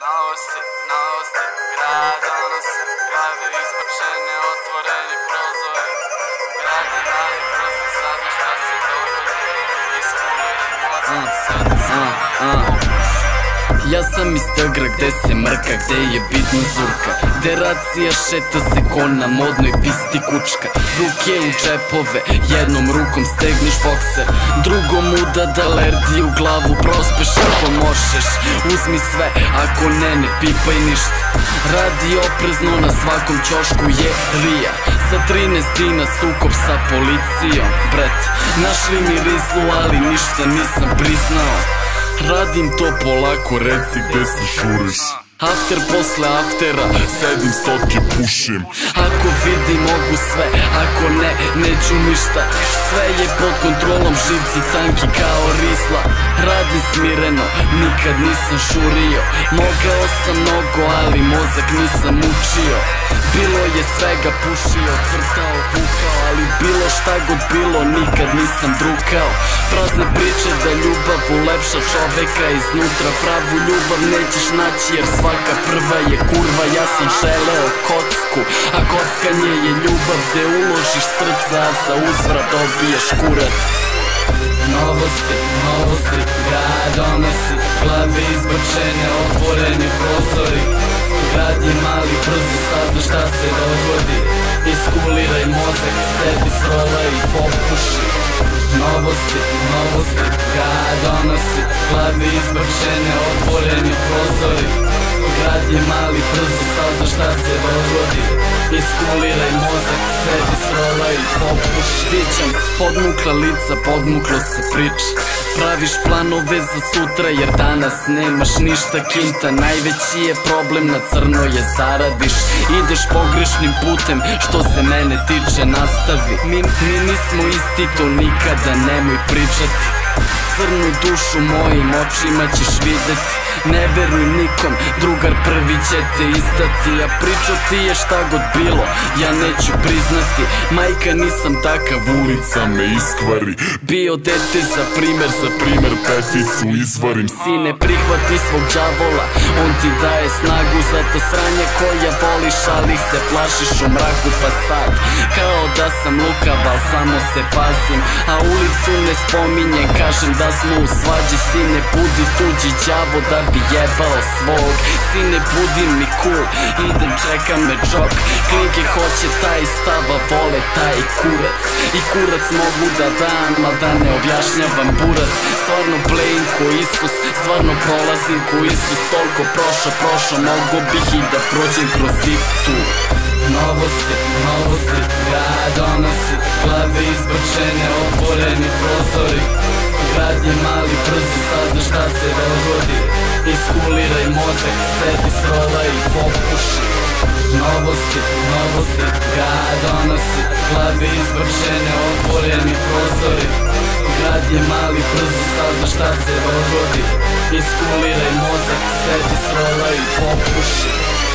Novosti, novosti, grad donosi Glave izbačene, otvoreni prozori Ja sam iz Tegra gde se mrka, gde je bitna zurka. Gde racija šeta se ko na modnoj pisti kučka. Ruke u džepove, jednom rukom stegniš bokser. Drugom udada lerdi u glavu, prospeš ako možeš. Uzmi sve, ako ne, ne pipaj ništa. Radi oprezno, na svakom ćošku je rija. Sa 13 dina sukob sa policijom, bret Našli mi rizlu, ali ništa nisam priznao Radim to polako, reci gde se šuriš After posle aftera. Sedim stoki pušim. Ako vidim mogu sve. Ako ne, neću ništa. Sve je pod kontrolom Živci tanki kao risla. Radim smireno Nikad nisam šurio. Mogao sam mnogo Ali mozak nisam učio. Bilo je svega pušio Crtao, vukao Ali bilo šta god bilo Nikad nisam drukao. Prazne priče da ljubav ulepša čoveka Iznutra pravu ljubav nećeš naći Jer svaka prva je kurva Ja sam želeo kocku A kockanje je ljubav Gde uložiš srca A za uzvrat dobiješ kurac. Novosti, novosti, grad donosi Glave izbrčene, otvoreni prozori. Grad je mali, brzo sazna šta se dogodi Iskuliraj mozak, sebi srola i popuši. Novosti, novosti, grad donosi. Glave izbrčene, otvoreni prozori. Grad je mali, brzo sazna šta se dogodi. Iskuliraj mozak, sebi srola i popuši Vićam, podmukla lica, podmuklo se priča Praviš planove za sutra jer danas nemaš ništa kinta. Najveći je problem na crno je zaradiš. Ideš pogrešnim putem što se mene tiče nastavi. Mi, mi nismo isti to nikada nemoj pričati. Crnu dušu mojim očima ćeš videti Ne veruj nikom, drugar prvi će te izdati A priča ti je šta god bilo, ja neću priznati. Majka nisam takav, ulica me iskvari. Bio dete za primer, za primer peticu izvarim. Sine prihvati svog đavola, on ti daje snagu Za to sranje koja voliš, ali se plašiš u mraku pa sad. Kao da sam lukav, al samo se pazim. A ulicu ne spominjem, kažem da smo u svađi Sine budi tuđi đavo da bi jebao svog Sine budi mi cool, idem čeka me džok. Klinke hoće taj stava, vole taj kurac. I kurac mogu da dam, al da ne objašnjavam buras Stvarno blejim ko Isus, stvarno prolazim ko Isus. Toliko prošao, prošao, mogo bih i da prođem kroz tu Novosti, novosti, grad donosi. Glave izbrčene, otvoreni prozori. Grad je mali, brzo sazna šta se mozak, sedi srola i popuši. Novosti, novosti, grad donosi. Glave izbrčene, otvoreni prozori. Grad je mali, brzo sazna šta se dogodi. Iskuliraj mozak, sedi srola i popuši